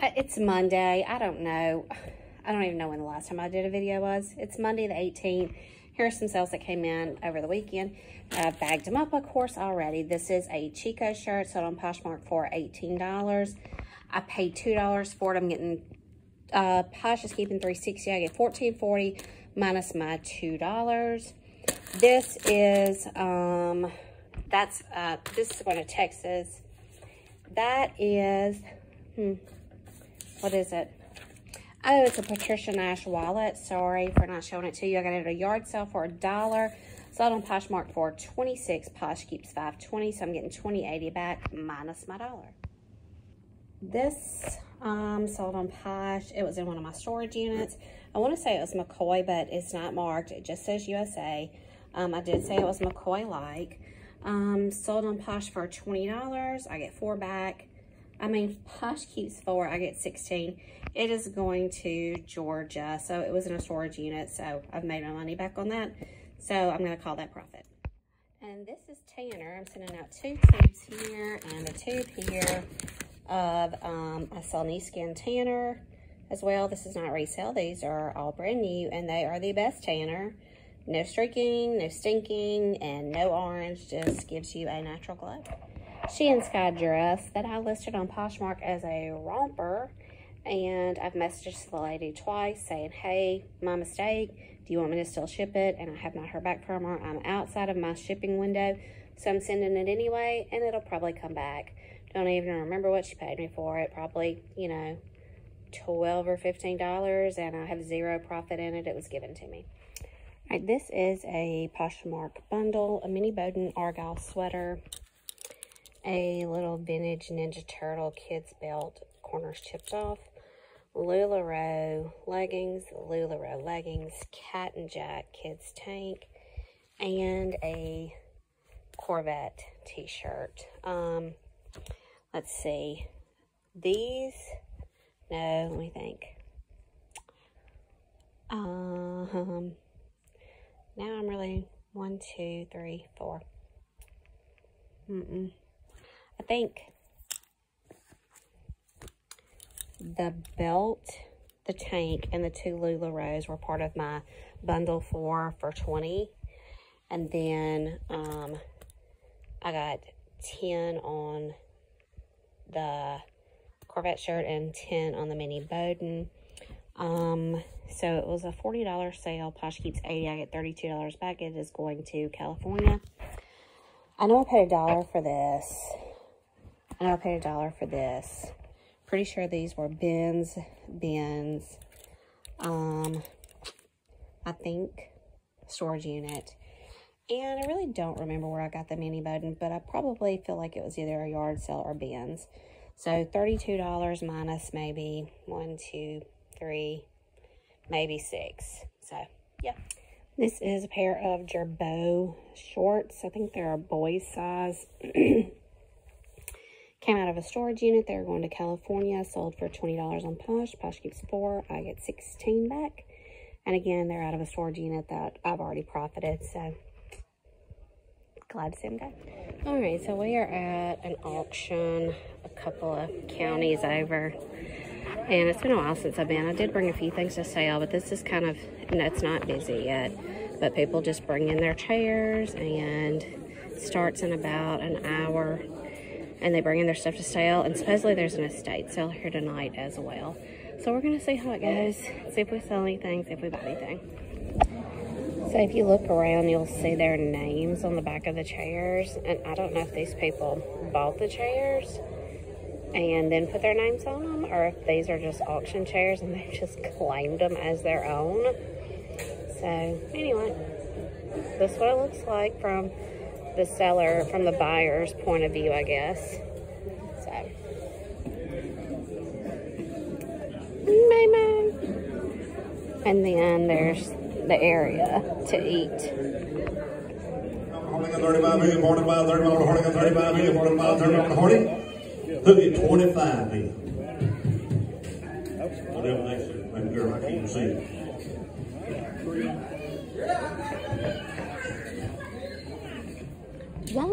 It's Monday. I don't know. I don't even know when the last time I did a video was. It's Monday the 18th. Here's some sales that came in over the weekend. I've bagged them up, of course, already. This is a Chico shirt sold on Poshmark for $18. I paid $2 for it. I'm getting, uh, Posh is keeping 360 I get $14.40 minus my $2. This is, um, that's, uh, this is going to Texas. That is, hmm, what is it? Oh, it's a Patricia Nash wallet. Sorry for not showing it to you. I got it at a yard sale for a dollar. Sold on Poshmark for 26. Posh keeps 520, so I'm getting 2080 back minus my dollar. This um, sold on Posh. It was in one of my storage units. I want to say it was McCoy, but it's not marked. It just says USA. Um, I did say it was McCoy-like. Um, sold on Posh for $20. I get four back. I mean, Posh keeps four, I get 16. It is going to Georgia, so it was in a storage unit, so I've made my money back on that. So I'm going to call that profit. And this is Tanner. I'm sending out two tubes here and a tube here of um, a Sunny Skin Tanner as well. This is not resale. These are all brand new, and they are the best tanner. No streaking, no stinking, and no orange. Just gives you a natural glow. Shein Sky dress that I listed on Poshmark as a romper. And I've messaged the lady twice saying, hey, my mistake. Do you want me to still ship it? And I have not heard back from her. I'm outside of my shipping window. So I'm sending it anyway. And it'll probably come back. Don't even remember what she paid me for it. Probably, you know, 12 or $15. And I have zero profit in it. It was given to me. All right, this is a Poshmark bundle. A mini Boden Argyle sweater a little vintage Ninja Turtle kids belt, corners chipped off, LuLaRoe leggings, LuLaRoe leggings, Cat and Jack kids tank, and a Corvette t-shirt. Um, let's see. These, no, let me think. Um, now I'm really one, two, three, four. Mm-mm. I think the belt, the tank, and the two LuLaRoes were part of my bundle four for 20 And then um, I got 10 on the Corvette shirt and 10 on the mini Boden. Um, so it was a $40 sale. Posh keeps 80 I get $32 back. It is going to California. I know I paid a dollar for this. And I paid a dollar for this. Pretty sure these were bins, bins. Um, I think storage unit. And I really don't remember where I got the mini Boden, but I probably feel like it was either a yard sale or bins. So $32 minus maybe one, two, three, maybe six. So, yeah. This is a pair of Girbaud shorts. I think they're a boy's size. Came out of a storage unit. They're going to California. Sold for $20 on Posh. Posh keeps four. I get 16 back. And again, they're out of a storage unit that I've already profited. So, glad to see them go. All right, so we are at an auction a couple of counties over. And it's been a while since I've been. I did bring a few things to sale, but this is kind of, it's not busy yet. But people just bring in their chairs and starts in about an hour and they bring in their stuff to sale. And supposedly there's an estate sale here tonight as well. So we're to see how it goes, see if we sell anything, see if we buy anything. So if you look around, you'll see their names on the back of the chairs. And I don't know if these people bought the chairs and then put their names on them, or if these are just auction chairs and they've just claimed them as their own. So anyway, this is what it looks like from the seller, from the buyer's point of view, I guess. So. Maybe. And then there's the area to eat. Holding a 35 million, 45, 35, holding a 35 million, 45, 35, holding. Took it 25 million. Whatever they said, baby I can't see it.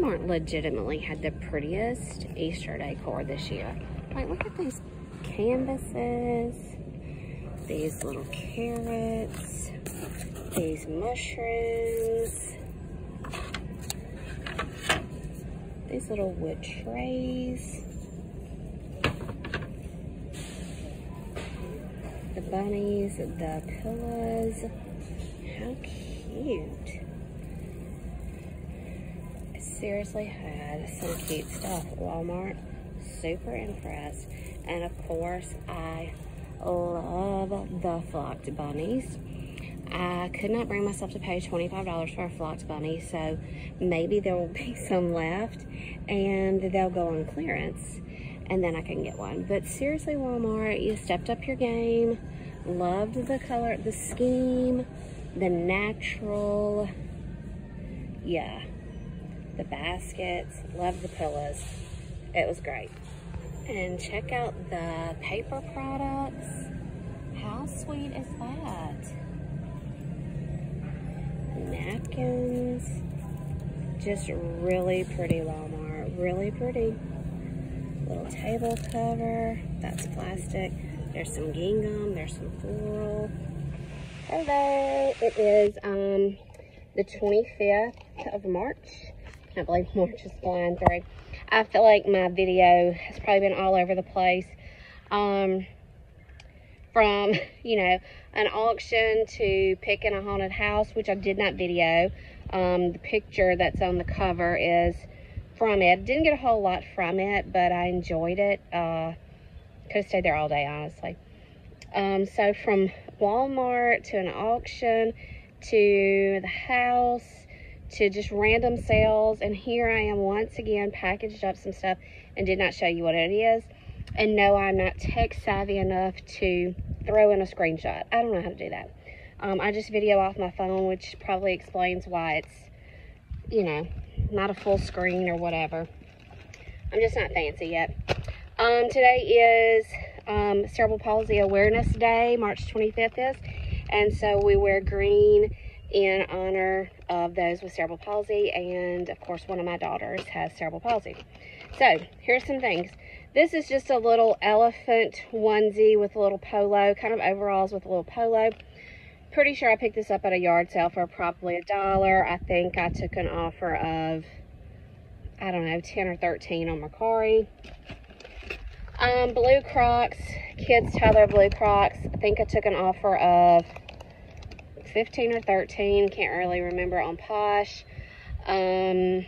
Walmart legitimately had the prettiest Easter decor this year. Like, look at these canvases, these little carrots, these mushrooms, these little wood trays, the bunnies, the pillows. How cute. Seriously had some cute stuff at Walmart. Super impressed. And of course, I love the flocked bunnies. I could not bring myself to pay $25 for a flocked bunny, so maybe there will be some left and they'll go on clearance and then I can get one. But seriously, Walmart, you stepped up your game. Loved the color, the scheme, the natural, yeah, the baskets, loved the pillows. It was great. And check out the paper products. How sweet is that? Napkins. Just really pretty Walmart. Really pretty. Little table cover. That's plastic. There's some gingham. There's some floral. Hello. It is um the 25th of March. I believe March is flying through. I feel like my video has probably been all over the place. Um, from, you know, an auction to picking a haunted house, which I did not video. Um, the picture that's on the cover is from it. Didn't get a whole lot from it, but I enjoyed it. Uh, could have stayed there all day, honestly. Um, so from Walmart to an auction to the house to just random sales. And here I am once again packaged up some stuff and did not show you what it is. And no, I'm not tech savvy enough to throw in a screenshot. I don't know how to do that. Um, I just video off my phone, which probably explains why it's, you know, not a full screen or whatever. I'm just not fancy yet. Um, today is um, Cerebral Palsy Awareness Day, March 25th is. And so we wear green in honor of those with cerebral palsy. And of course, one of my daughters has cerebral palsy. So here's some things. This is just a little elephant onesie with a little polo, kind of overalls with a little polo. Pretty sure I picked this up at a yard sale for probably a dollar. I think I took an offer of, I don't know, 10 or 13 on Mercari. Um, blue Crocs, kids their blue Crocs. I think I took an offer of 15 or 13, can't really remember on Posh. Um,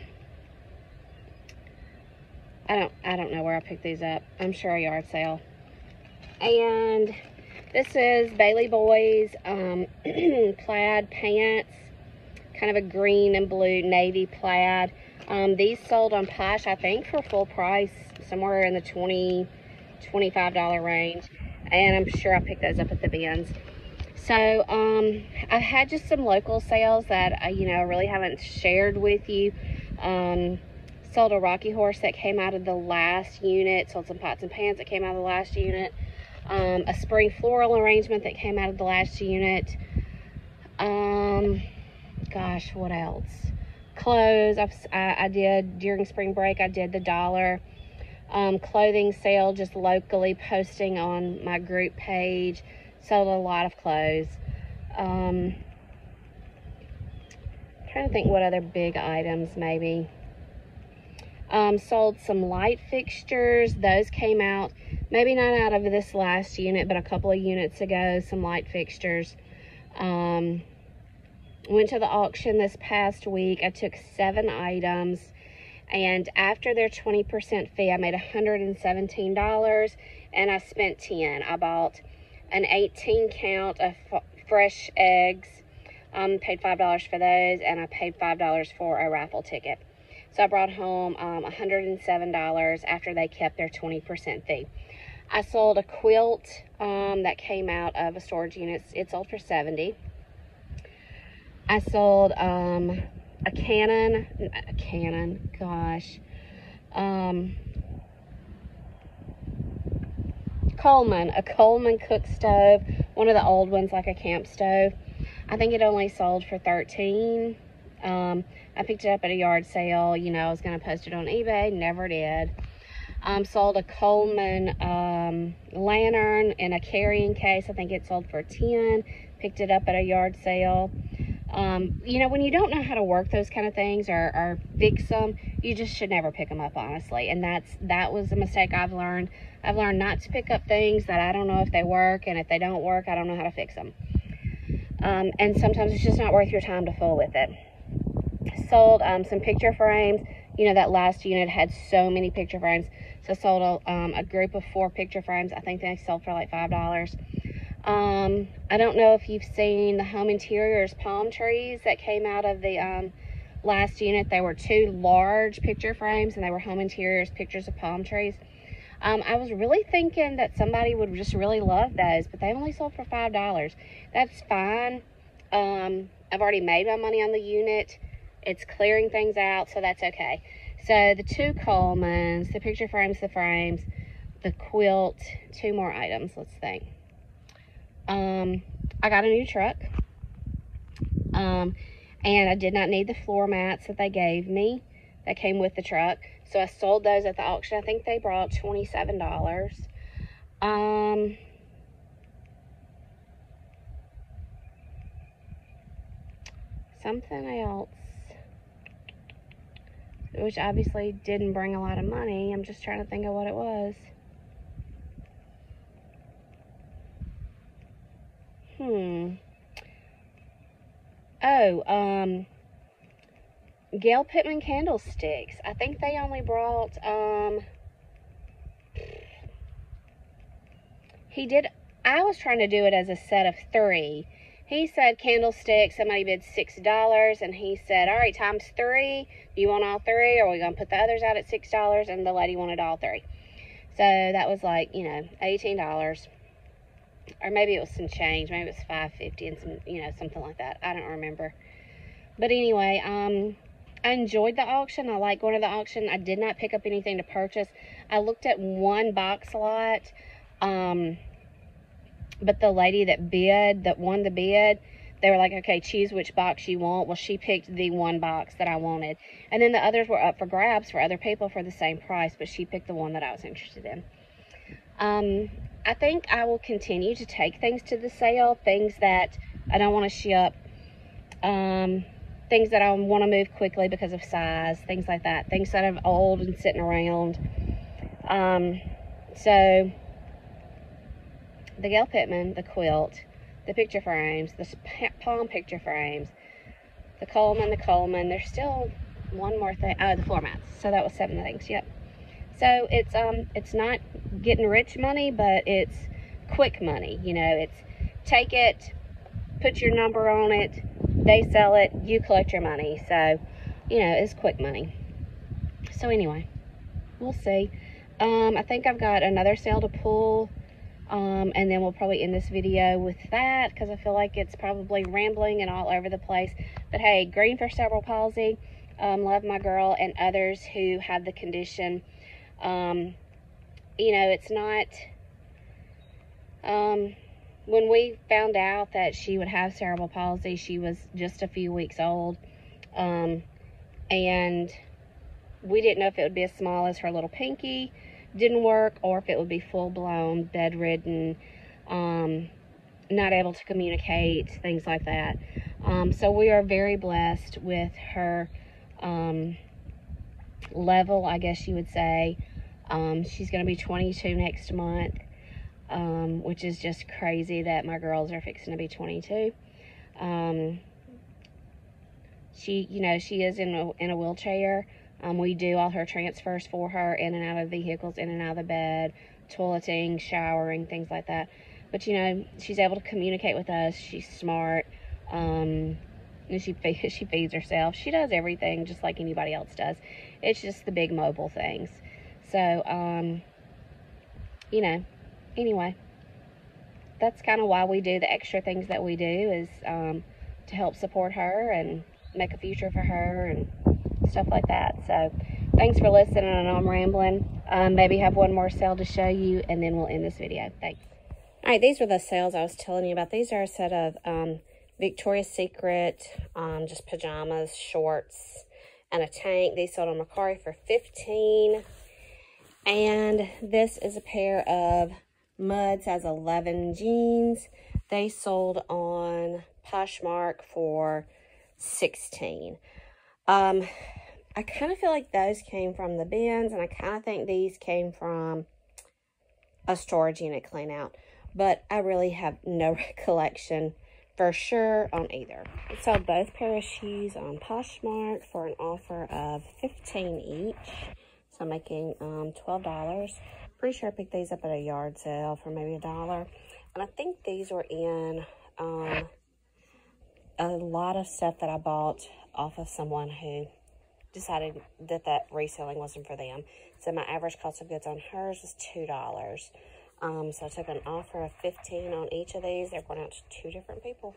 I don't, I don't know where I picked these up. I'm sure a yard sale. And this is Bailey Boys um, plaid pants, kind of a green and blue navy plaid. Um, these sold on Posh, I think, for full price, somewhere in the 20 $25 range. And I'm sure I picked those up at the bins. So, um, I had just some local sales that, I, you know, really haven't shared with you. Um, sold a Rocky Horse that came out of the last unit. Sold some pots and pans that came out of the last unit. Um, a spring floral arrangement that came out of the last unit. Um, gosh, what else? Clothes. I, I did during spring break. I did the dollar um, clothing sale just locally posting on my group page sold a lot of clothes. Um, trying to think what other big items maybe. Um, sold some light fixtures. Those came out, maybe not out of this last unit, but a couple of units ago, some light fixtures. Um, went to the auction this past week. I took seven items. And after their 20% fee, I made $117 and I spent 10. I bought an 18 count of fresh eggs. Um, paid $5 for those, and I paid $5 for a raffle ticket. So I brought home um, $107 after they kept their 20% fee. I sold a quilt um, that came out of a storage unit. It sold for 70 I sold um, a Canon, a Canon, gosh, um, Coleman, a Coleman cook stove, one of the old ones like a camp stove. I think it only sold for 13 um, I picked it up at a yard sale. You know, I was going to post it on eBay. Never did. Um, sold a Coleman um, lantern in a carrying case. I think it sold for 10. Picked it up at a yard sale. Um, you know, when you don't know how to work those kind of things or, or fix them, you just should never pick them up, honestly. And that's that was a mistake I've learned. I've learned not to pick up things that I don't know if they work, and if they don't work, I don't know how to fix them. Um, and sometimes it's just not worth your time to fool with it. Sold um, some picture frames. You know, that last unit had so many picture frames. So sold a, um, a group of four picture frames. I think they sold for like $5. Um, I don't know if you've seen the home interiors palm trees that came out of the um, last unit. They were two large picture frames and they were home interiors pictures of palm trees. Um, I was really thinking that somebody would just really love those, but they only sold for $5. That's fine. Um, I've already made my money on the unit. It's clearing things out, so that's okay. So the two Colemans, the picture frames, the frames, the quilt, two more items, let's think. Um, I got a new truck. Um, and I did not need the floor mats that they gave me that came with the truck. So I sold those at the auction. I think they brought $27. Um, something else, which obviously didn't bring a lot of money. I'm just trying to think of what it was. Hmm. Oh, um, Gail Pittman candlesticks. I think they only brought, um, he did, I was trying to do it as a set of three. He said candlesticks, somebody bid $6, and he said, all right, times three, you want all three, or are we going to put the others out at $6? And the lady wanted all three. So that was like, you know, $18 or maybe it was some change. Maybe it was 550 and some, you know, something like that. I don't remember. But anyway, um, I enjoyed the auction. I like going to the auction. I did not pick up anything to purchase. I looked at one box lot, um, but the lady that bid, that won the bid, they were like, okay, choose which box you want. Well, she picked the one box that I wanted. And then the others were up for grabs for other people for the same price, but she picked the one that I was interested in. Um, I think I will continue to take things to the sale, things that I don't want to ship, um, things that I want to move quickly because of size, things like that, things that are old and sitting around. Um, so, the Gail Pittman, the quilt, the picture frames, the palm picture frames, the Coleman, the Coleman. There's still one more thing. Oh, the floor mats. So that was seven things. Yep. So it's um it's not getting rich money, but it's quick money. You know, it's take it, put your number on it, they sell it, you collect your money. So, you know, it's quick money. So anyway, we'll see. Um, I think I've got another sale to pull. Um, and then we'll probably end this video with that because I feel like it's probably rambling and all over the place. But hey, green for cerebral palsy. Um, love my girl and others who have the condition. Um, you know, it's not, um, when we found out that she would have cerebral palsy, she was just a few weeks old. Um, and we didn't know if it would be as small as her little pinky didn't work or if it would be full-blown bedridden um, not able to communicate things like that um, so we are very blessed with her um, level i guess you would say um, she's going to be 22 next month, um, which is just crazy that my girls are fixing to be 22. Um, she, you know, she is in a, in a wheelchair. Um, we do all her transfers for her in and out of vehicles, in and out of the bed, toileting, showering, things like that. But, you know, she's able to communicate with us. She's smart. Um, and she, she feeds herself. She does everything just like anybody else does. It's just the big mobile things. So, um, you know, anyway, that's kind of why we do the extra things that we do is um, to help support her and make a future for her and stuff like that. So, thanks for listening. I know I'm rambling. Um, maybe have one more sale to show you, and then we'll end this video. Thanks. All right, these were the sales I was telling you about. These are a set of um, Victoria's Secret, um, just pajamas, shorts, and a tank. These sold on Mercari for 15 And this is a pair of Mudd size 11 jeans. They sold on Poshmark for 16. Um, I kind of feel like those came from the bins, and I kind of think these came from a storage unit clean out. But I really have no recollection for sure on either. Sold both pair of shoes on Poshmark for an offer of 15 each. I'm making um, $12. Pretty sure I picked these up at a yard sale for maybe a dollar. And I think these were in um, a lot of stuff that I bought off of someone who decided that that reselling wasn't for them. So my average cost of goods on hers was $2. Um, so I took an offer of 15 on each of these. They're going out to two different people.